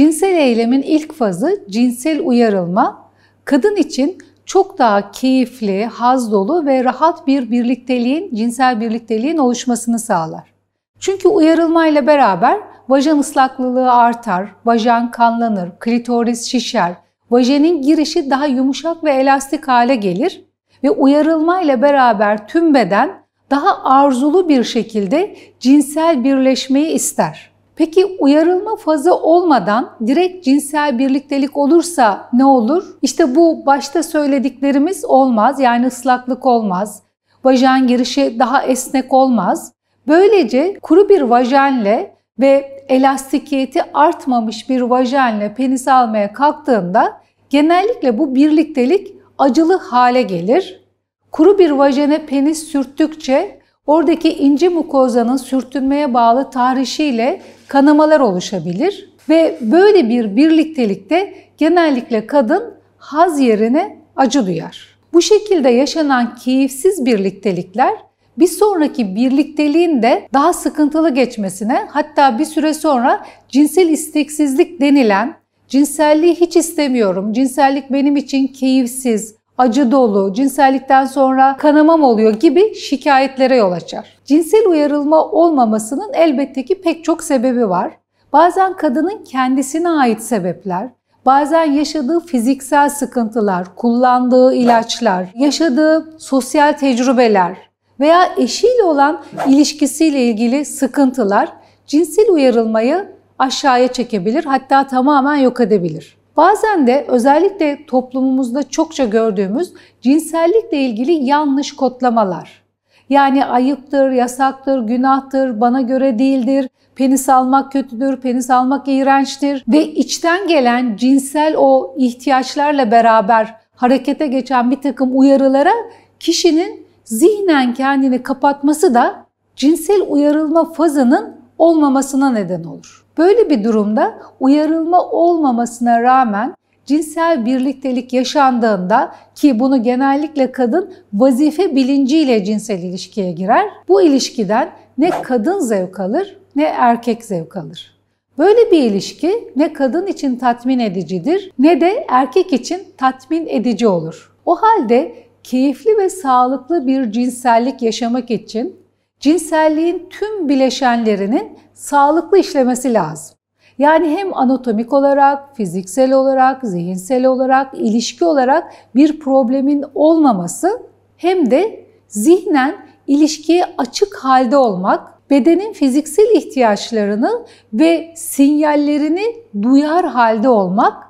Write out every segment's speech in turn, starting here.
Cinsel eylemin ilk fazı cinsel uyarılma. Kadın için çok daha keyifli, haz dolu ve rahat bir birlikteliğin, cinsel birlikteliğin oluşmasını sağlar. Çünkü uyarılmayla beraber vajen ıslaklılığı artar, vajen kanlanır, klitoris şişer, vajenin girişi daha yumuşak ve elastik hale gelir ve uyarılmayla beraber tüm beden daha arzulu bir şekilde cinsel birleşmeyi ister. Peki uyarılma fazı olmadan direkt cinsel birliktelik olursa ne olur? İşte bu başta söylediklerimiz olmaz. Yani ıslaklık olmaz. Vajen girişi daha esnek olmaz. Böylece kuru bir vajenle ve elastikiyeti artmamış bir vajenle penis almaya kalktığında genellikle bu birliktelik acılı hale gelir. Kuru bir vajene penis sürttükçe oradaki ince mukozanın sürtünmeye bağlı tahrişiyle kanamalar oluşabilir ve böyle bir birliktelikte genellikle kadın haz yerine acı duyar. Bu şekilde yaşanan keyifsiz birliktelikler bir sonraki birlikteliğin de daha sıkıntılı geçmesine hatta bir süre sonra cinsel isteksizlik denilen cinselliği hiç istemiyorum, cinsellik benim için keyifsiz, acı dolu, cinsellikten sonra kanamam oluyor gibi şikayetlere yol açar. Cinsel uyarılma olmamasının elbette ki pek çok sebebi var. Bazen kadının kendisine ait sebepler, bazen yaşadığı fiziksel sıkıntılar, kullandığı ilaçlar, yaşadığı sosyal tecrübeler veya eşiyle olan ilişkisiyle ilgili sıkıntılar cinsel uyarılmayı aşağıya çekebilir hatta tamamen yok edebilir. Bazen de özellikle toplumumuzda çokça gördüğümüz cinsellikle ilgili yanlış kodlamalar. Yani ayıptır, yasaktır, günahtır, bana göre değildir, penis almak kötüdür, penis almak iğrençtir ve içten gelen cinsel o ihtiyaçlarla beraber harekete geçen bir takım uyarılara kişinin zihnen kendini kapatması da cinsel uyarılma fazının olmamasına neden olur. Böyle bir durumda uyarılma olmamasına rağmen cinsel birliktelik yaşandığında ki bunu genellikle kadın vazife bilinciyle cinsel ilişkiye girer. Bu ilişkiden ne kadın zevk alır ne erkek zevk alır. Böyle bir ilişki ne kadın için tatmin edicidir ne de erkek için tatmin edici olur. O halde keyifli ve sağlıklı bir cinsellik yaşamak için cinselliğin tüm bileşenlerinin sağlıklı işlemesi lazım. Yani hem anatomik olarak, fiziksel olarak, zihinsel olarak, ilişki olarak bir problemin olmaması hem de zihnen ilişkiye açık halde olmak, bedenin fiziksel ihtiyaçlarını ve sinyallerini duyar halde olmak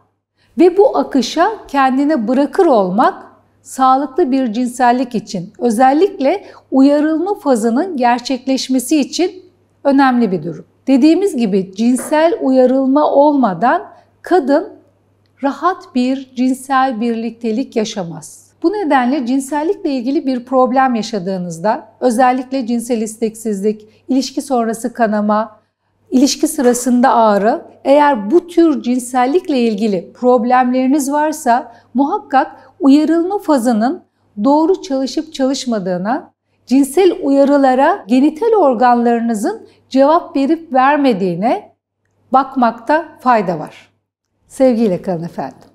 ve bu akışa kendine bırakır olmak sağlıklı bir cinsellik için özellikle uyarılma fazının gerçekleşmesi için önemli bir durum. Dediğimiz gibi cinsel uyarılma olmadan kadın rahat bir cinsel birliktelik yaşamaz. Bu nedenle cinsellikle ilgili bir problem yaşadığınızda özellikle cinsel isteksizlik, ilişki sonrası kanama, ilişki sırasında ağrı, eğer bu tür cinsellikle ilgili problemleriniz varsa muhakkak uyarılma fazının doğru çalışıp çalışmadığına, cinsel uyarılara genital organlarınızın cevap verip vermediğine bakmakta fayda var. Sevgiyle kalın efendim.